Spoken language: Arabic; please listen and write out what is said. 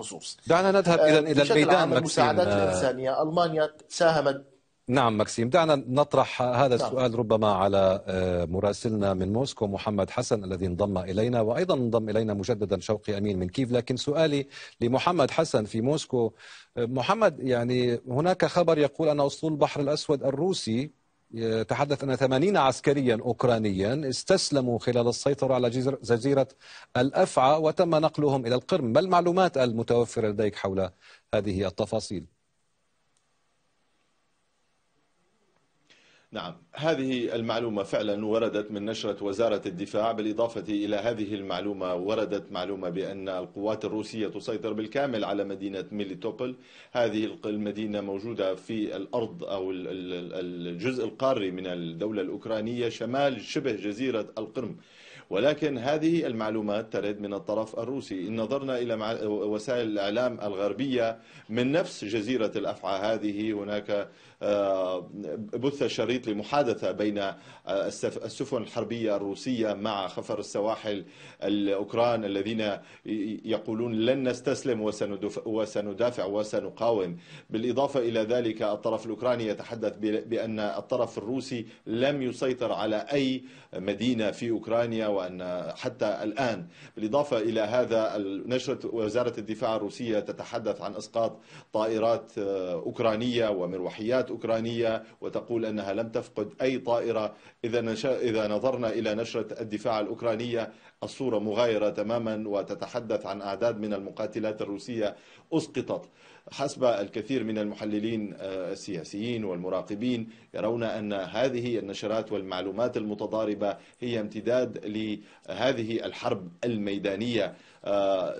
خصوص دعنا نذهب اذا إلى الميدان المساعدات الإنسانية ألمانيا ساهمت. نعم مكسيم. دعنا نطرح هذا نعم. السؤال ربما على آه، مراسلنا من موسكو محمد حسن الذي انضم إلينا وأيضا انضم إلينا مجددا شوقي أمين من كيف لكن سؤالي لمحمد حسن في موسكو. آه، محمد يعني هناك خبر يقول أن أسطول البحر الأسود الروسي يتحدث أن 80 عسكريا أوكرانيا استسلموا خلال السيطرة على جزيرة الأفعى وتم نقلهم إلى القرم. ما المعلومات المتوفرة لديك حول هذه التفاصيل؟ نعم. هذه المعلومة فعلا وردت من نشرة وزارة الدفاع بالإضافة إلى هذه المعلومة وردت معلومة بأن القوات الروسية تسيطر بالكامل على مدينة ميليتوبل. هذه المدينة موجودة في الأرض أو ال- ال- الجزء القاري من الدولة الأوكرانية شمال شبه جزيرة القرم. ولكن هذه المعلومات ترد من الطرف الروسي. إن نظرنا إلى وسائل الإعلام الغربية من نفس جزيرة الأفعى هذه هناك آه، بث شريط لمحادثة بين آه، السف- السفن الحربية الروسية مع خفر السواحل الأوكران الذين يقولون لن نستسلم وسندافع وسنقاوم. بالإضافة إلى ذلك الطرف الأوكراني يتحدث بأن الطرف الروسي لم يسيطر على أي مدينة في أوكرانيا وأن حتى الآن بالإضافة إلى هذا نشرة وزارة الدفاع الروسية تتحدث عن إسقاط طائرات آه، أوكرانية ومروحيات أوكرانية وتقول أنها لم تفقد أي طائرة. إذا إذا نظرنا إلى نشرة الدفاع الأوكرانية الصورة مغايرة تماما وتتحدث عن أعداد من المقاتلات الروسية أسقطت. حسب الكثير من المحللين آه، السياسيين والمراقبين يرون أن هذه النشرات والمعلومات المتضاربة هي امتداد لهذه الحرب الميدانية آه،